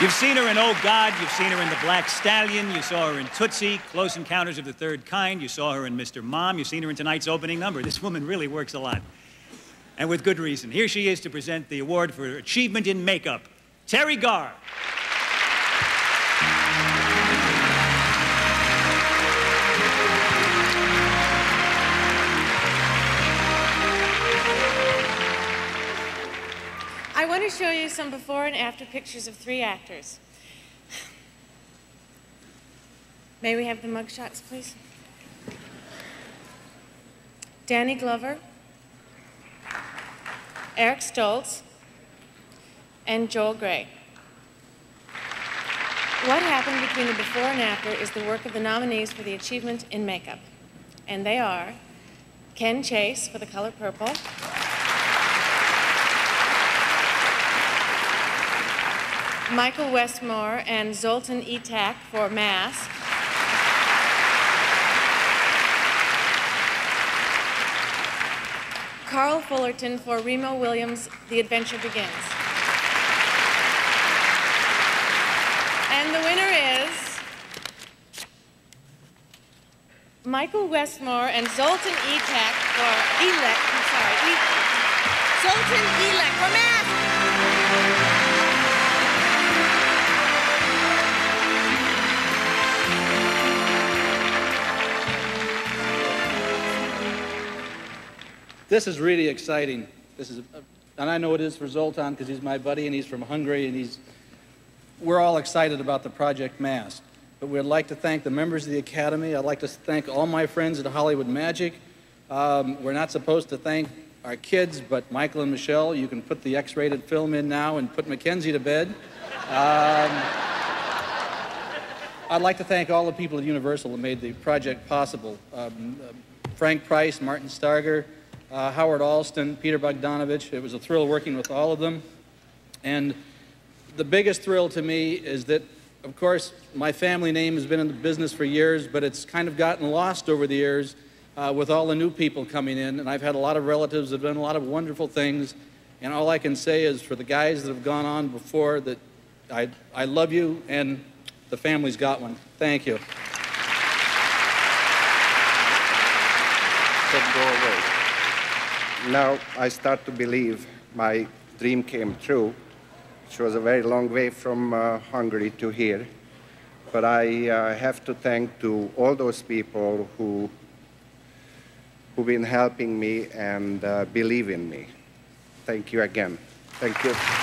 You've seen her in Oh God, you've seen her in The Black Stallion, you saw her in Tootsie, Close Encounters of the Third Kind, you saw her in Mr. Mom, you've seen her in tonight's opening number. This woman really works a lot. And with good reason. Here she is to present the award for achievement in makeup, Teri Garr. Want to show you some before and after pictures of three actors. May we have the mugshots, please? Danny Glover, Eric Stoltz, and Joel Grey. What happened between the before and after is the work of the nominees for the achievement in makeup. And they are Ken Chase for the color purple, Michael Westmore and Zoltan Etak for Mask. Carl Fullerton for Remo Williams' The Adventure Begins. And the winner is Michael Westmore and Zoltan Etak for Elek. I'm sorry, Zoltan Elek This is really exciting. This is, and I know it is for Zoltan because he's my buddy and he's from Hungary and he's. We're all excited about the Project Mask. But we'd like to thank the members of the Academy. I'd like to thank all my friends at Hollywood Magic. Um, we're not supposed to thank our kids, but Michael and Michelle, you can put the X-rated film in now and put Mackenzie to bed. Um, I'd like to thank all the people at Universal that made the project possible. Um, Frank Price, Martin Starger, uh, Howard Alston, Peter Bogdanovich. It was a thrill working with all of them. And the biggest thrill to me is that, of course, my family name has been in the business for years, but it's kind of gotten lost over the years uh, with all the new people coming in. And I've had a lot of relatives that have done a lot of wonderful things. And all I can say is for the guys that have gone on before that I, I love you and the family's got one. Thank you. Go away. Now I start to believe my dream came true, which was a very long way from uh, Hungary to here. But I uh, have to thank to all those people who who've been helping me and uh, believe in me. Thank you again. Thank you.